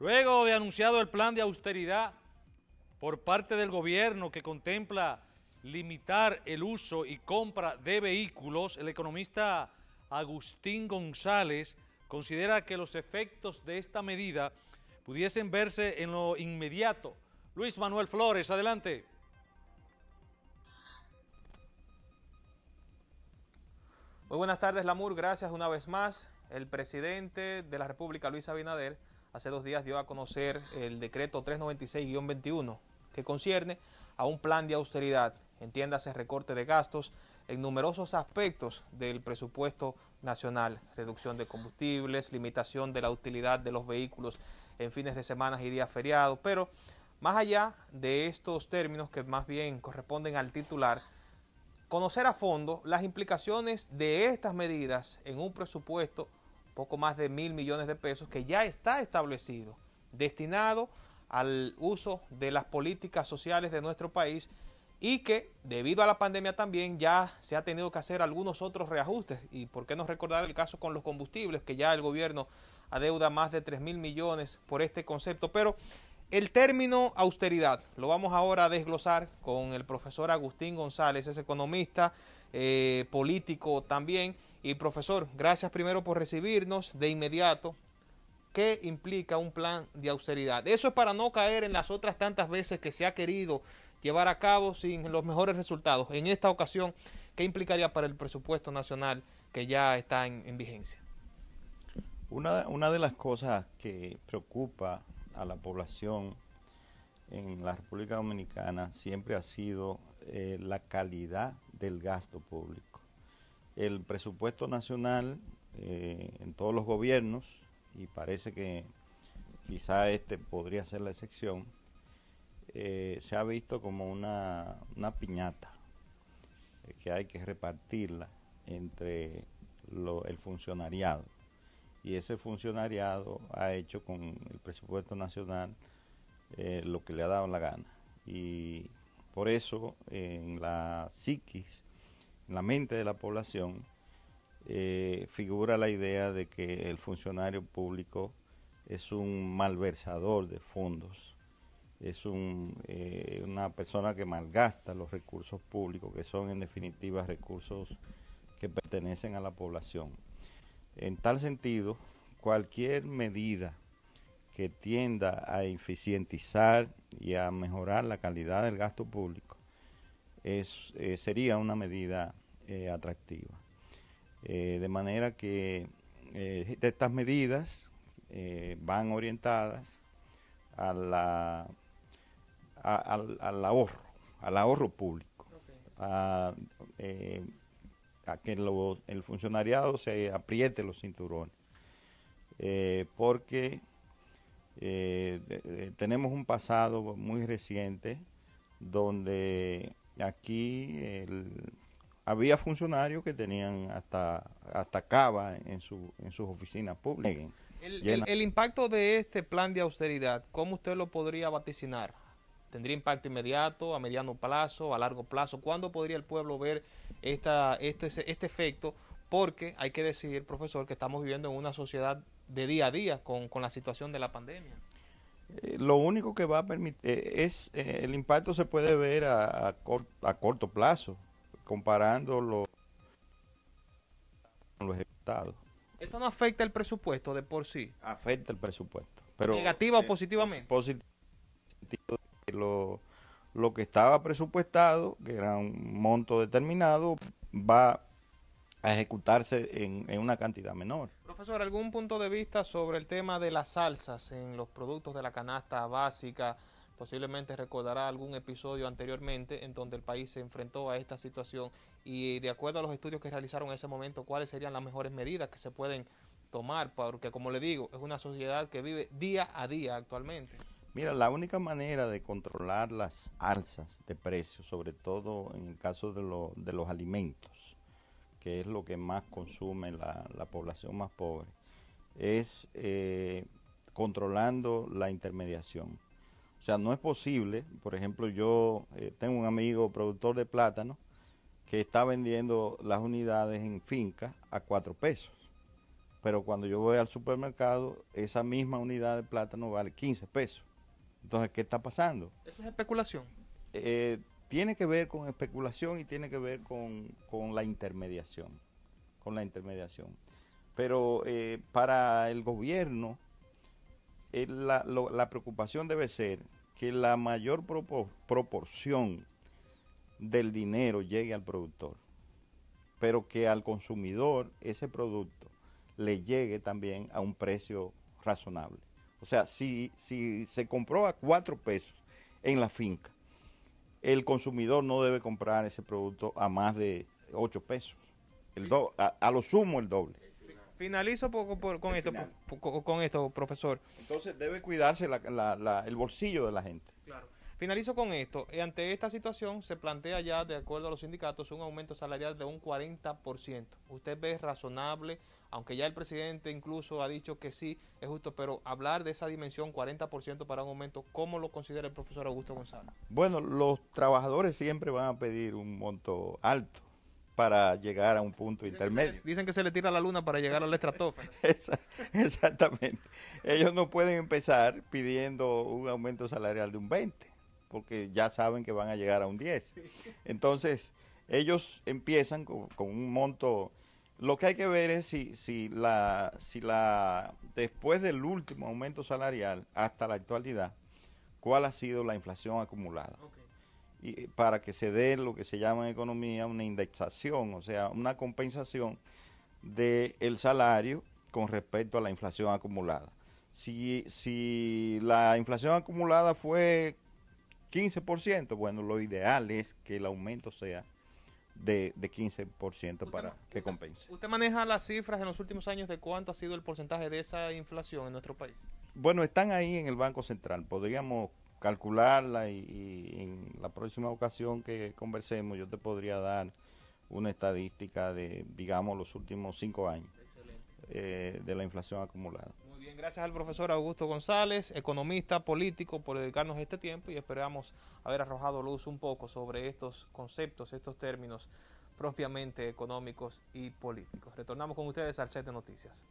Luego de anunciado el plan de austeridad por parte del gobierno que contempla limitar el uso y compra de vehículos, el economista Agustín González considera que los efectos de esta medida pudiesen verse en lo inmediato. Luis Manuel Flores, adelante. Muy buenas tardes, Lamur. Gracias una vez más. El presidente de la República, Luis Abinader, hace dos días dio a conocer el decreto 396-21 que concierne a un plan de austeridad, entiéndase recorte de gastos en numerosos aspectos del presupuesto nacional, reducción de combustibles, limitación de la utilidad de los vehículos en fines de semana y días feriados, pero más allá de estos términos que más bien corresponden al titular, conocer a fondo las implicaciones de estas medidas en un presupuesto poco más de mil millones de pesos que ya está establecido, destinado al uso de las políticas sociales de nuestro país y que debido a la pandemia también ya se ha tenido que hacer algunos otros reajustes y por qué no recordar el caso con los combustibles que ya el gobierno adeuda más de 3 mil millones por este concepto, pero el término austeridad lo vamos ahora a desglosar con el profesor Agustín González, es economista, eh, político también. Y profesor, gracias primero por recibirnos de inmediato. ¿Qué implica un plan de austeridad? Eso es para no caer en las otras tantas veces que se ha querido llevar a cabo sin los mejores resultados. En esta ocasión, ¿qué implicaría para el presupuesto nacional que ya está en, en vigencia? Una, una de las cosas que preocupa a la población en la República Dominicana siempre ha sido eh, la calidad del gasto público. El presupuesto nacional eh, en todos los gobiernos, y parece que quizá este podría ser la excepción, eh, se ha visto como una, una piñata que hay que repartirla entre el funcionariado y ese funcionariado ha hecho con el presupuesto nacional eh, lo que le ha dado la gana. Y por eso en la psiquis, la mente de la población, eh, figura la idea de que el funcionario público es un malversador de fondos, es eh, una persona que malgasta los recursos públicos, que son en definitiva recursos que pertenecen a la población. En tal sentido, cualquier medida que tienda a eficientizar y a mejorar la calidad del gasto público es, eh, sería una medida eh, atractiva. Eh, de manera que estas medidas van orientadas a la, al, ahorro, al ahorro público, a a que el funcionariado se apriete los cinturones. Eh, porque eh, tenemos un pasado muy reciente donde aquí había funcionarios que tenían hasta, hasta cava en, su, en sus oficinas públicas. el impacto de este plan de austeridad, ¿cómo usted lo podría vaticinar? ¿Tendría impacto inmediato, a mediano plazo, a largo plazo? ¿Cuándo podría el pueblo ver esta, este, este efecto? Porque hay que decir, profesor, que estamos viviendo en una sociedad de día a día con, la situación de la pandemia. Eh, lo único que va a permitir eh, es eh, el impacto se puede ver a, a, corto plazo, comparándolo con los ejecutados. ¿Esto no afecta el presupuesto de por sí? Afecta el presupuesto. Pero, ¿Negativa o positivamente? Positivo lo, lo que estaba presupuestado, que era un monto determinado, va a ejecutarse en, en, una cantidad menor. Profesor, ¿algún punto de vista sobre el tema de las salsas en los productos de la canasta básica? Posiblemente recordará algún episodio anteriormente en donde el país se enfrentó a esta situación y de acuerdo a los estudios que realizaron en ese momento, ¿cuáles serían las mejores medidas que se pueden tomar? Porque como le digo, es una sociedad que vive día a día actualmente. Mira, la única manera de controlar las alzas de precios, sobre todo en el caso de, los alimentos, que es lo que más consume la, población más pobre, es eh, controlando la intermediación. O sea, no es posible, por ejemplo, yo eh, tengo un amigo productor de plátano que está vendiendo las unidades en finca a cuatro pesos. pero cuando yo voy al supermercado, esa misma unidad de plátano vale 15 pesos. Entonces, ¿qué está pasando? Eso es especulación. Eh, tiene que ver con especulación y tiene que ver con, con la intermediación, con la intermediación. Pero eh, para el gobierno, la, lo, la, preocupación debe ser que la mayor propor proporción del dinero llegue al productor, pero que al consumidor ese producto le llegue también a un precio razonable. O sea, si, si se compró a cuatro pesos en la finca, el consumidor no debe comprar ese producto a más de ocho pesos. El do, a, a, lo sumo el doble. Finalizo por, por, con, esto, por, con esto, profesor. Entonces debe cuidarse la, la, el bolsillo de la gente. Claro. Finalizo con esto. Ante esta situación se plantea ya, de acuerdo a los sindicatos, un aumento salarial de un 40%. ¿Usted ve razonable, aunque ya el presidente incluso ha dicho que sí, es justo, pero hablar de esa dimensión 40% para un aumento, ¿cómo lo considera el profesor Augusto González? Bueno, los trabajadores siempre van a pedir un monto alto para llegar a un punto dicen intermedio. Que dicen que se le tira la luna para llegar a la estratosfera. Exactamente. Ellos no pueden empezar pidiendo un aumento salarial de un 20 porque ya saben que van a llegar a un 10. Entonces, ellos empiezan con, con, un monto. Lo que hay que ver es si, si, la, si la, después del último aumento salarial hasta la actualidad, cuál ha sido la inflación acumulada. Okay. Y para que se dé lo que se llama en economía una indexación, o sea, una compensación del el salario con respecto a la inflación acumulada. Si, si la inflación acumulada fue 15%, bueno, lo ideal es que el aumento sea de, de 15% para que compense. ¿Usted maneja las cifras en los últimos años de cuánto ha sido el porcentaje de esa inflación en nuestro país? Bueno, están ahí en el Banco Central. Podríamos calcularla y, y en la próxima ocasión que conversemos yo te podría dar una estadística de, digamos, los últimos cinco años eh, de la inflación acumulada. Muy bien, gracias al profesor Augusto González, economista, político, por dedicarnos este tiempo y esperamos haber arrojado luz un poco sobre estos conceptos, estos términos propiamente económicos y políticos. Retornamos con ustedes al set de noticias.